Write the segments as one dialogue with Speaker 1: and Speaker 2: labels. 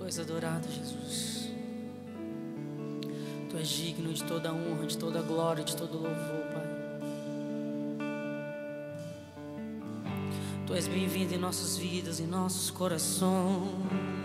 Speaker 1: Tu és adorado, Jesus. Tu és digno de toda honra, de toda glória, de todo louvor, Pai. Tu és bem-vindo em nossas vidas, em nossos corações.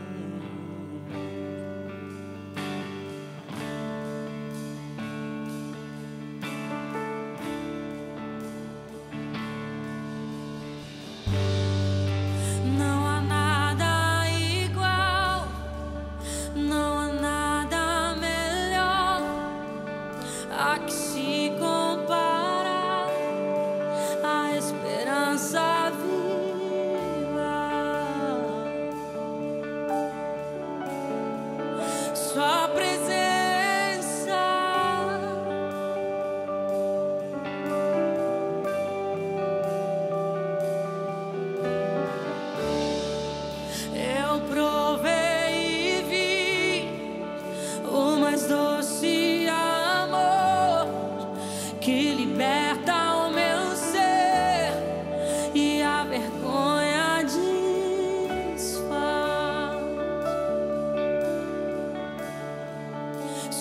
Speaker 1: só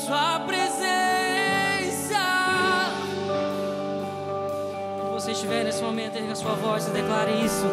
Speaker 1: sua presença. Quando você estiver nesse momento, erga sua voz e declare isso.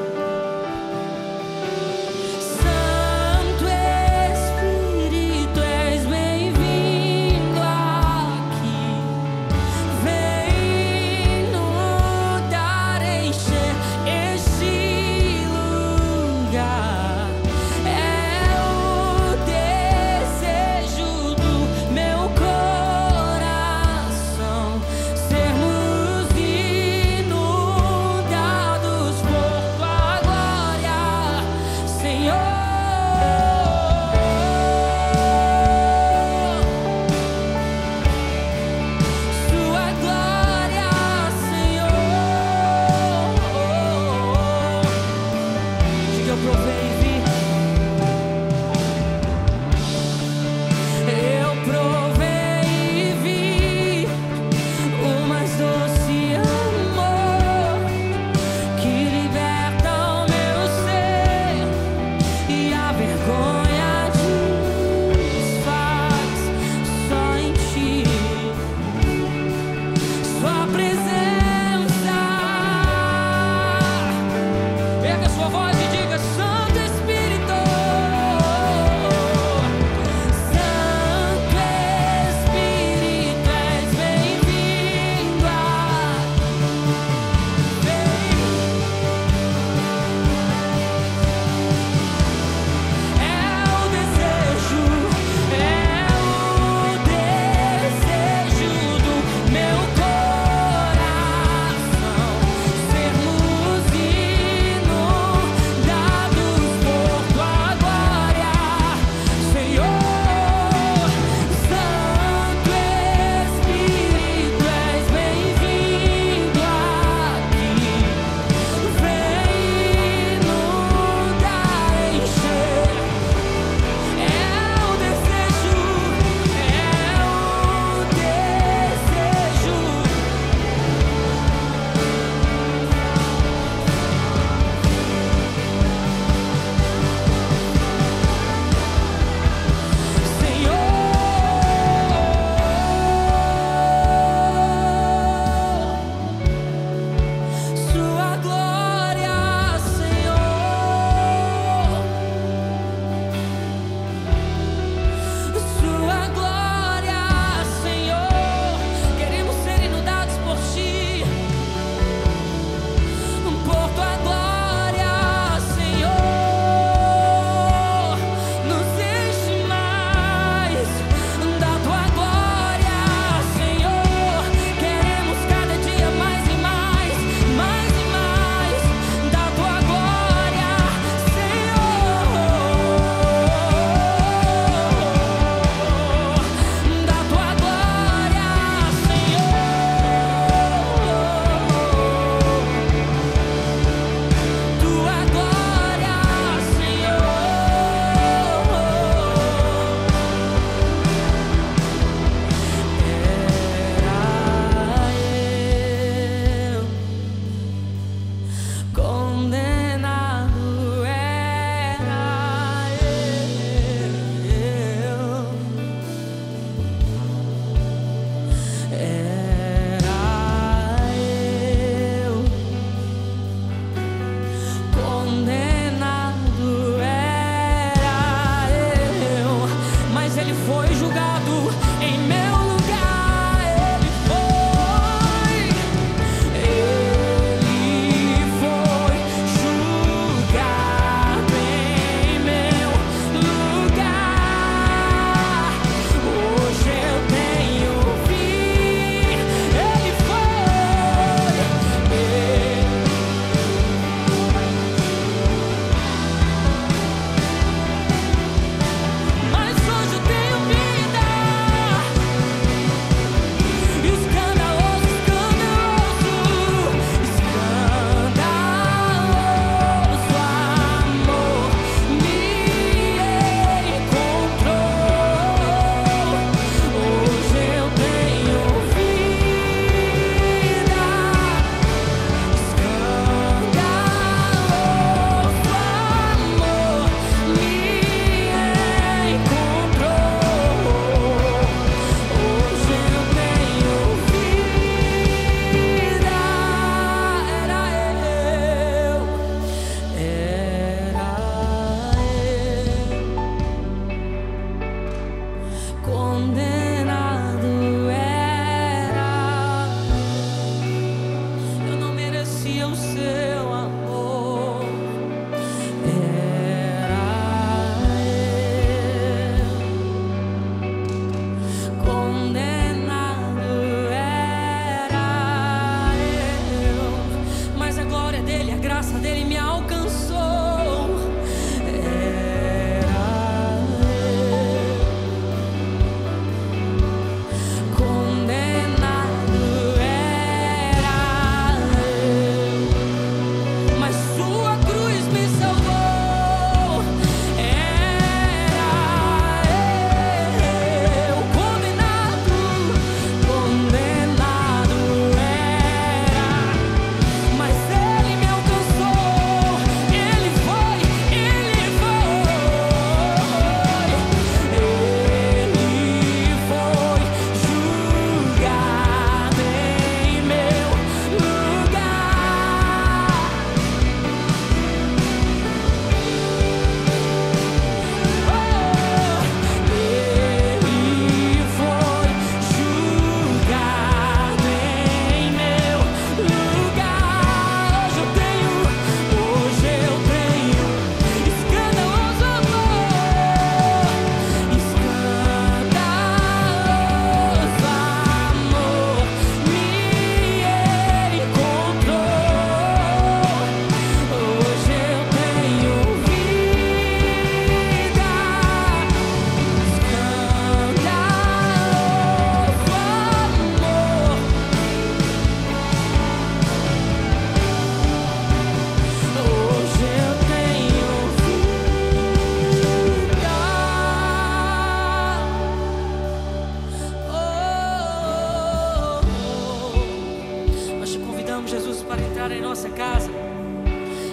Speaker 1: Nossa casa,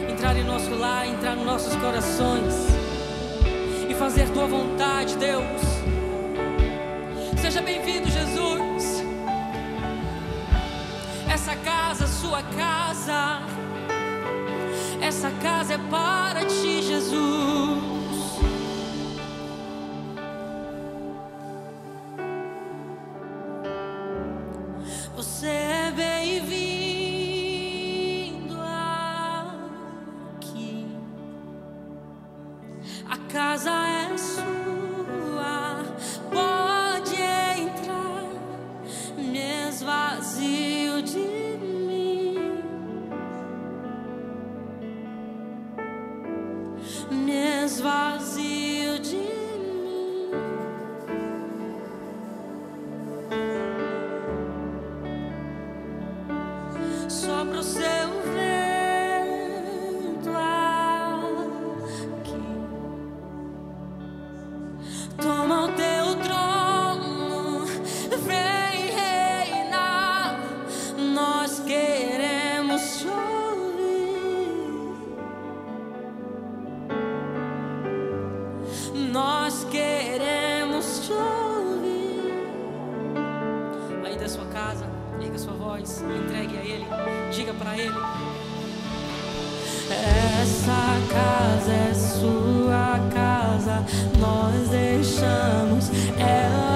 Speaker 1: entrar em nosso lar, entrar nos nossos corações e fazer tua vontade, Deus. Seja bem-vindo, Jesus. Essa casa, sua casa, essa casa é para ti, Jesus. Entregue a Ele, diga para Ele. Essa casa é sua casa, nós deixamos ela